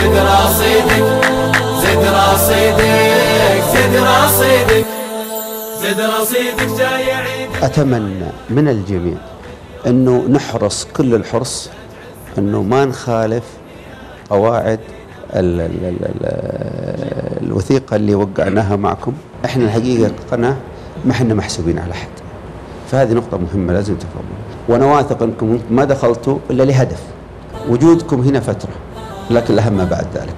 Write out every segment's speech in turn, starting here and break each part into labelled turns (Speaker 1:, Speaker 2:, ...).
Speaker 1: زد رصيدك زد رصيدك زد رصيدك زد رصيدك جاي عيد
Speaker 2: أتمنى من الجميع أنه نحرص كل الحرص أنه ما نخالف قواعد ال ال ال ال الوثيقة اللي وقعناها معكم. إحنا الحقيقة قناة ما إحنا محسوبين على حد. فهذه نقطة مهمة لازم تفهموا وأنا واثق أنكم ما دخلتوا إلا لهدف. وجودكم هنا فترة. لكن الأهم ما بعد ذلك.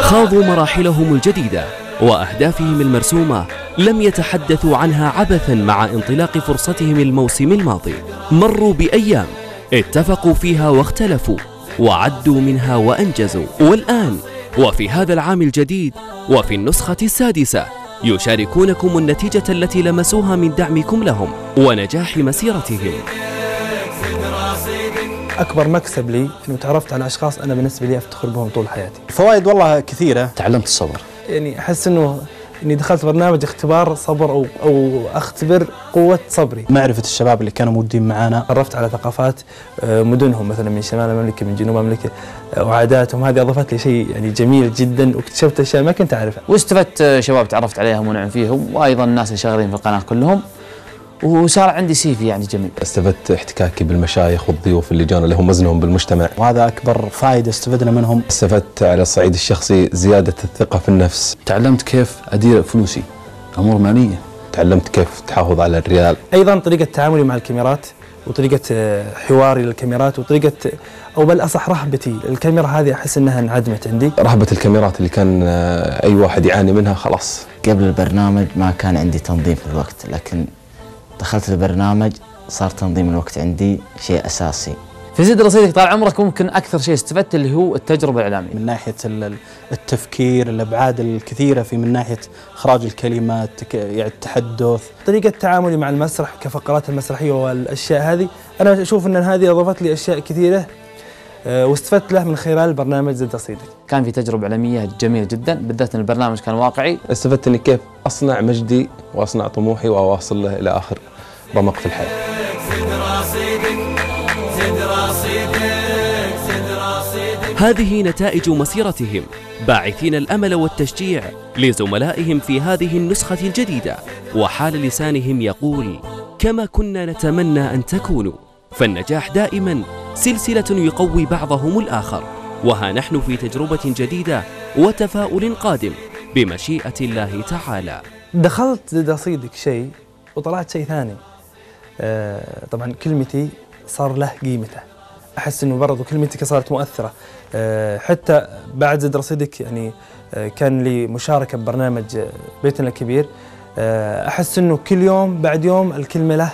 Speaker 3: خاضوا مراحلهم الجديدة وأهدافهم المرسومة لم يتحدثوا عنها عبثا مع انطلاق فرصتهم الموسم الماضي. مروا بأيام اتفقوا فيها واختلفوا وعدوا منها وأنجزوا. والآن وفي هذا العام الجديد وفي النسخة السادسة يشاركونكم النتيجة التي لمسوها من دعمكم لهم ونجاح مسيرتهم.
Speaker 4: أكبر مكسب لي إنه تعرفت على أشخاص أنا بالنسبة لي أفتخر بهم طول حياتي.
Speaker 5: الفوائد والله كثيرة.
Speaker 6: تعلمت الصبر.
Speaker 4: يعني أحس إنه إني دخلت برنامج اختبار صبر أو أو أختبر قوة صبري.
Speaker 5: معرفة الشباب اللي كانوا موجودين معانا.
Speaker 4: تعرفت على ثقافات آه، مدنهم مثلا من شمال المملكة من جنوب المملكة آه، وعاداتهم. هذه أضافت لي شيء يعني جميل جدا واكتشفت أشياء ما كنت أعرفها.
Speaker 6: واستفدت شباب تعرفت عليهم ونعم فيهم وأيضا الناس اللي شغالين في القناة كلهم. وصار عندي سيفي يعني جميل.
Speaker 7: استفدت احتكاكي بالمشايخ والضيوف اللي جانا لهم وزنهم بالمجتمع.
Speaker 5: وهذا أكبر فائدة استفدنا منهم.
Speaker 7: استفدت على الصعيد الشخصي زيادة الثقة في النفس.
Speaker 6: تعلمت كيف أدير فلوسي. أمور مالية.
Speaker 7: تعلمت كيف تحافظ على الريال.
Speaker 4: أيضا طريقة تعاملي مع الكاميرات وطريقة حواري للكاميرات وطريقة أو بل أصح رهبتي. الكاميرا هذه أحس إنها انعدمت عندي.
Speaker 7: رهبة الكاميرات اللي كان آه، أي واحد يعاني منها خلاص.
Speaker 8: قبل البرنامج ما كان عندي تنظيم في الوقت لكن دخلت البرنامج صار تنظيم الوقت عندي شيء أساسي.
Speaker 6: في زد رصيدك طال عمرك ممكن أكثر شيء استفدت اللي هو التجربة الإعلامية.
Speaker 5: من ناحية ال- التفكير الأبعاد الكثيرة في من ناحية إخراج الكلمات يعني التحدث.
Speaker 4: طريقة تعاملي مع المسرح كفقرات المسرحية والأشياء هذه أنا أشوف إن هذه أضافت لي أشياء كثيرة آه، واستفدت له من خلال برنامج زد رصيدك
Speaker 6: كان في تجربة إعلامية جميلة جدا بالذات إن البرنامج كان واقعي.
Speaker 7: استفدت إني كيف أصنع مجدي وأصنع طموحي وأواصل له إلى اخر رمق في
Speaker 1: الحياة.
Speaker 3: هذه نتائج مسيرتهم باعثين الأمل والتشجيع لزملائهم في هذه النسخة الجديدة. وحال لسانهم يقول كما كنا نتمنى أن تكونوا. فالنجاح دائما سلسلة يقوي بعضهم الآخر. وها نحن في تجربة جديدة وتفاؤل قادم بمشيئة الله تعالى.
Speaker 4: دخلت زد رصيدك شيء وطلعت شيء ثاني. طبعا كلمتي صار له قيمته. أحس إنه برضو كلمتي صارت مؤثرة. آه، حتى بعد زد رصيدك يعني آه، كان لي مشاركة ببرنامج آه، بيتنا الكبير. آه، أحس إنه كل يوم بعد يوم الكلمة له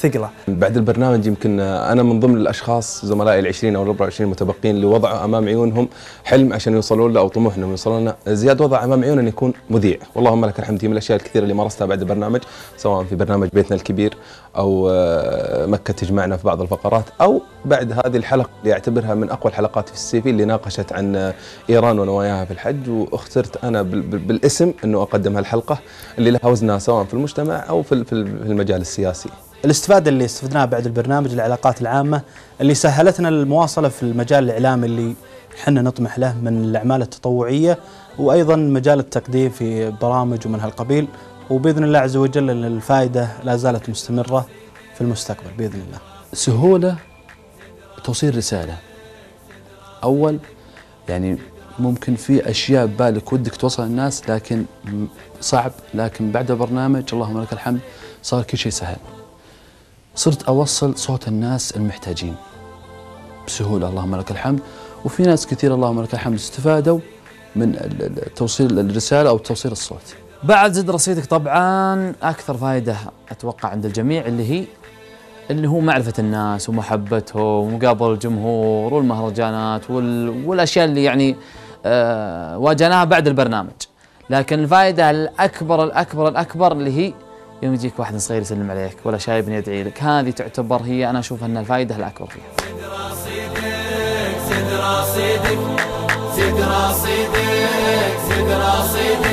Speaker 4: ثقلة.
Speaker 7: بعد البرنامج يمكن أنا من ضمن الأشخاص زملائي العشرين أو الربع وعشرين متبقين اللي وضعوا أمام عيونهم حلم عشان يوصلون له أو طموح إنهم يوصلون له. زياد وضع أمام عيونه ان يكون مذيع. واللهم لك الحمد. من الأشياء الكثيرة اللي مارستها بعد البرنامج سواء في برنامج بيتنا الكبير أو آه، مكة تجمعنا في بعض الفقرات أو بعد هذه الحلقة اللي اعتبرها من أقوى الحلقات في السي في اللي ناقشت عن آه، إيران ونواياها في الحج. واخترت أنا بال- بال- بالاسم إنه أقدم هالحلقة اللي لها وزنها سواء في المجتمع أو في المجال السياسي.
Speaker 5: الاستفادة اللي استفدناها بعد البرنامج العلاقات العامة اللي سهلتنا المواصلة في المجال الإعلامي اللي حنا نطمح له من الأعمال التطوعية وأيضا مجال التقديم في برامج ومن هالقبيل وبإذن الله عز وجل أن الفائدة لا زالت مستمرة في المستقبل بإذن الله.
Speaker 6: سهولة توصيل رسالة. أول يعني ممكن في أشياء ببالك ودك توصل للناس لكن صعب لكن بعد البرنامج اللهم لك الحمد صار كل شيء سهل. صرت أوصل صوت الناس المحتاجين بسهولة. اللهم لك الحمد. وفي ناس كثير اللهم لك الحمد استفادوا من توصيل الرسالة أو توصيل الصوت. بعد زد رصيدك طبعا أكثر فائده أتوقع عند الجميع اللي هي اللي هو معرفة الناس ومحبتهم ومقابل الجمهور والمهرجانات وال... والأشياء اللي يعني آه واجهناها بعد البرنامج. لكن الفائدة الأكبر الأكبر الأكبر اللي هي يوم يجيك واحد صغير يسلم عليك ولا شايب يدعي لك. هذه تعتبر هي أنا أشوف أن الفائدة الأكبر فيها.
Speaker 1: زد رصيدك رصيدك زد رصيدك